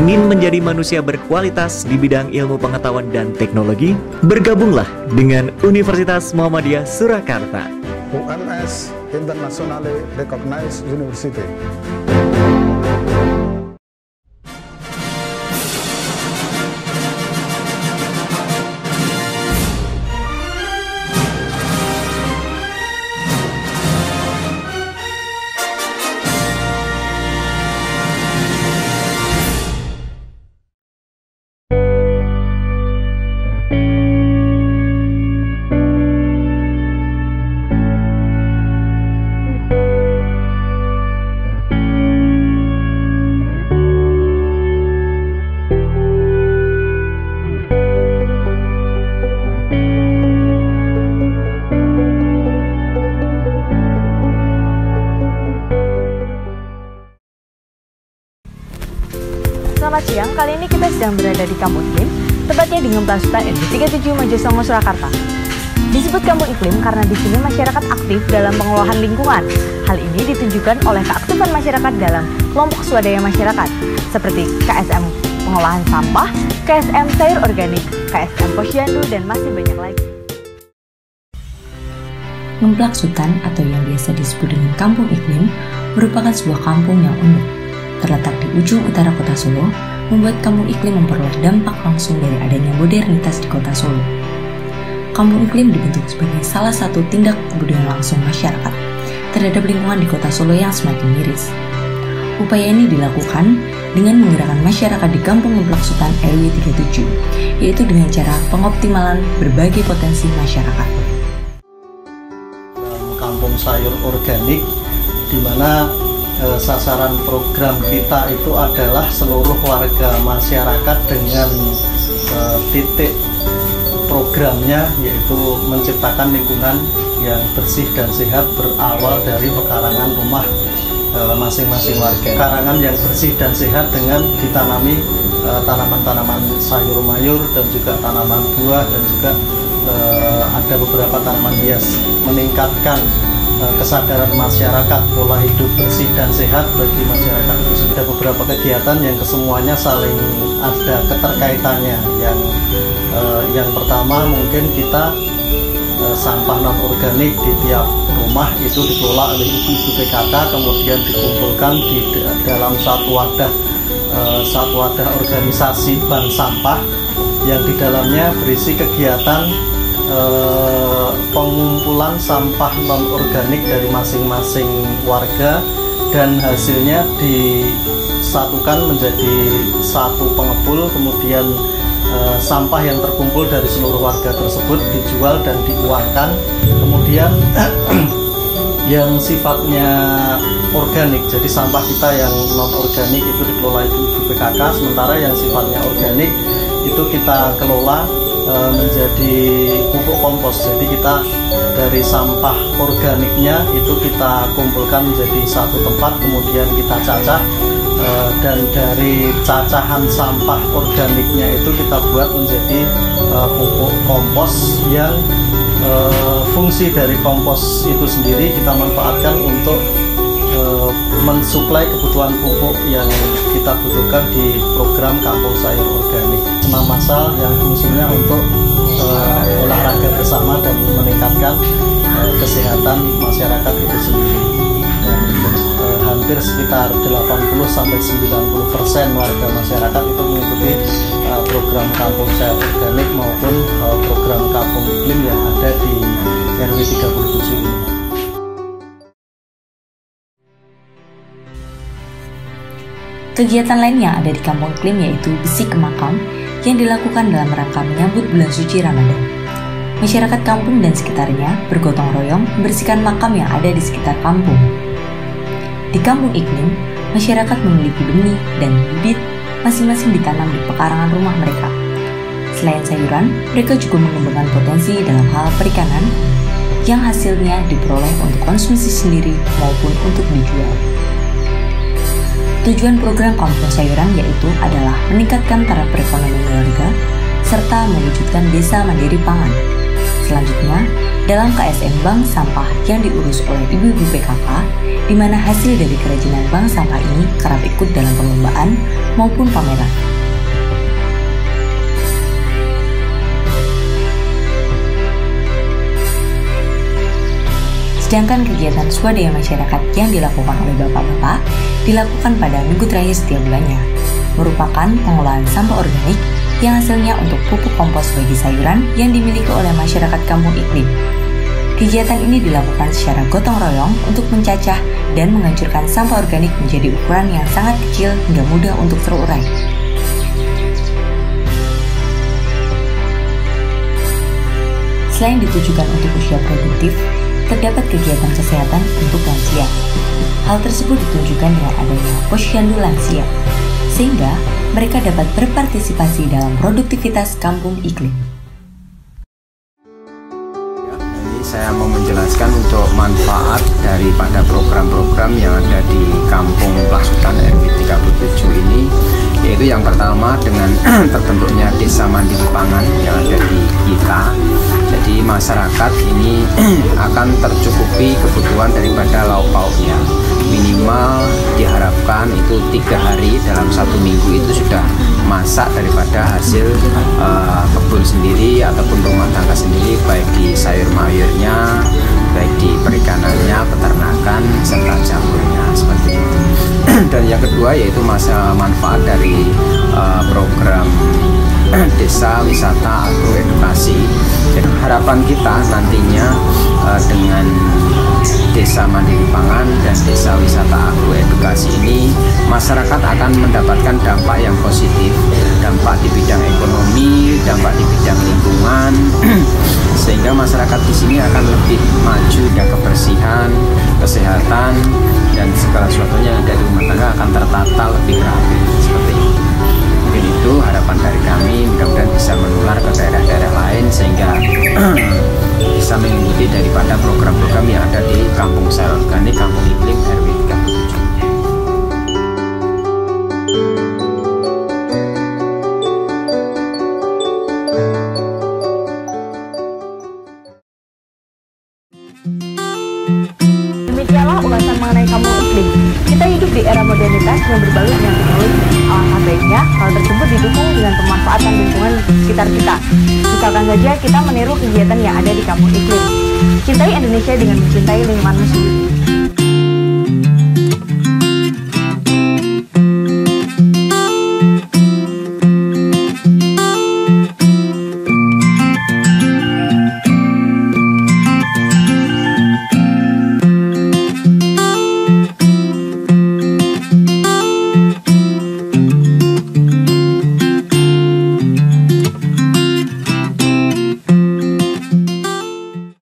Ingin menjadi manusia berkualitas di bidang ilmu pengetahuan dan teknologi? Bergabunglah dengan Universitas Muhammadiyah Surakarta. UMS Internationally Recognized University. Selamat siang, kali ini kita sedang berada di Kampung Iklim, tepatnya di Ngemplasuta RW 37 Mojosongo, Surakarta. Disebut Kampung Iklim karena di sini masyarakat aktif dalam pengelolaan lingkungan. Hal ini ditunjukkan oleh keaktifan masyarakat dalam kelompok swadaya masyarakat, seperti KSM Pengolahan Sampah, KSM Sayur Organik, KSM Posyandu, dan masih banyak lagi. Ngemplak Sutan atau yang biasa disebut dengan Kampung Iklim merupakan sebuah kampung yang unik. Terletak di ujung utara kota Solo, membuat Kampung Iklim memperoleh dampak langsung dari adanya modernitas di kota Solo. Kampung Iklim dibentuk sebagai salah satu tindak kebutuhan langsung masyarakat terhadap lingkungan di kota Solo yang semakin miris. Upaya ini dilakukan dengan menggerakkan masyarakat di Kampung Ngemplak Sutan RW 37, yaitu dengan cara pengoptimalan berbagai potensi masyarakat kampung sayur organik di mana eh, sasaran program kita itu adalah seluruh warga masyarakat dengan eh, titik programnya yaitu menciptakan lingkungan yang bersih dan sehat berawal dari pekarangan rumah eh, masing-masing warga. Karangan yang bersih dan sehat dengan ditanami eh, tanaman-tanaman sayur mayur dan juga tanaman buah dan juga eh, ada beberapa tanaman hias meningkatkan kesadaran masyarakat pola hidup bersih dan sehat bagi masyarakat itu ada beberapa kegiatan yang kesemuanya saling ada keterkaitannya. Yang eh, yang pertama mungkin kita eh, sampah non organik di tiap rumah itu dikelola oleh ibu-ibu PKK kemudian dikumpulkan di dalam satu wadah eh, satu wadah organisasi bank sampah yang di dalamnya berisi kegiatan eh, pengumpulan sampah non organik dari masing-masing warga dan hasilnya disatukan menjadi satu pengepul kemudian eh, sampah yang terkumpul dari seluruh warga tersebut dijual dan diuangkan. Kemudian yang sifatnya organik jadi sampah kita yang non organik itu dikelola itu di PKK sementara yang sifatnya organik itu kita kelola e, menjadi pupuk kompos. Jadi kita dari sampah organiknya itu kita kumpulkan menjadi satu tempat kemudian kita cacah e, dan dari cacahan sampah organiknya itu kita buat menjadi e, pupuk kompos yang fungsi dari kompos itu sendiri kita manfaatkan untuk eh, mensuplai kebutuhan pupuk yang kita butuhkan di program Kampung Sayur Organik. Senam masal yang fungsinya untuk eh, olahraga bersama dan meningkatkan eh, kesehatan masyarakat itu sendiri. Hampir sekitar 80 sampai 90 persen warga masyarakat itu mengikuti program Kampung Sayur Organik maupun program Kampung Iklim yang ada di RW 37 ini. Kegiatan lain yang ada di Kampung Iklim yaitu besi ke makam yang dilakukan dalam rangka menyambut bulan suci Ramadan. Masyarakat kampung dan sekitarnya bergotong royong membersihkan makam yang ada di sekitar kampung. Di Kampung Iklim, masyarakat memiliki benih dan bibit masing-masing ditanam di pekarangan rumah mereka. Selain sayuran, mereka juga mengembangkan potensi dalam hal perikanan yang hasilnya diperoleh untuk konsumsi sendiri maupun untuk dijual. Tujuan program kampung sayuran yaitu adalah meningkatkan taraf perekonomian warga serta mewujudkan desa mandiri pangan. Selanjutnya, dalam KSM Bank Sampah yang diurus oleh ibu-ibu PKK, di mana hasil dari kerajinan bank sampah ini kerap ikut dalam perlombaan maupun pameran. Sedangkan kegiatan swadaya masyarakat yang dilakukan oleh bapak-bapak dilakukan pada minggu terakhir setiap bulannya, merupakan pengolahan sampah organik yang hasilnya untuk pupuk kompos bagi sayuran yang dimiliki oleh masyarakat kampung iklim. Kegiatan ini dilakukan secara gotong royong untuk mencacah dan menghancurkan sampah organik menjadi ukuran yang sangat kecil hingga mudah untuk terurai. Selain ditujukan untuk usia produktif, terdapat kegiatan kesehatan untuk lansia. Hal tersebut ditunjukkan dengan adanya posyandu lansia, sehingga mereka dapat berpartisipasi dalam produktivitas kampung iklim. Ini saya mau menjelaskan untuk manfaat daripada program-program yang ada di Kampung Plasutan RW 37 ini yaitu yang pertama dengan terbentuknya Desa Mandiri Pangan yang ada di kita masyarakat ini akan tercukupi kebutuhan daripada lauk pauknya. Minimal diharapkan itu tiga hari dalam satu minggu itu sudah masak daripada hasil uh, kebun sendiri ataupun rumah tangga sendiri baik di sayur mayurnya baik di perikanannya peternakan serta jamurnya seperti itu. Dan yang kedua yaitu masa manfaat dari uh, program desa wisata agroedukasi jadi harapan kita nantinya uh, dengan desa mandiri pangan dan desa wisata agroedukasi ini masyarakat akan mendapatkan dampak yang positif. Dampak di bidang ekonomi dampak di bidang lingkungan. Sehingga masyarakat di sini akan lebih maju dan kebersihan kesehatan dan segala sesuatunya. Dari rumah tangga akan tertata lebih rapi seperti mungkin harapan dari kami mudah-mudahan bisa menular ke daerah-daerah lain sehingga bisa mengikuti daripada program-program yang ada di Kampung Organik, Kampung Iklim RW 37. Demikianlah ulasan mengenai kampung iklim. Kita hidup di era modernitas yang berbalut dengan teknologi. Baiknya hal tersebut didukung dengan pemanfaatan lingkungan sekitar kita. Misalkan saja kita meniru kegiatan yang ada di kampung iklim. Cintai Indonesia dengan mencintai lingkunganmu sendiri.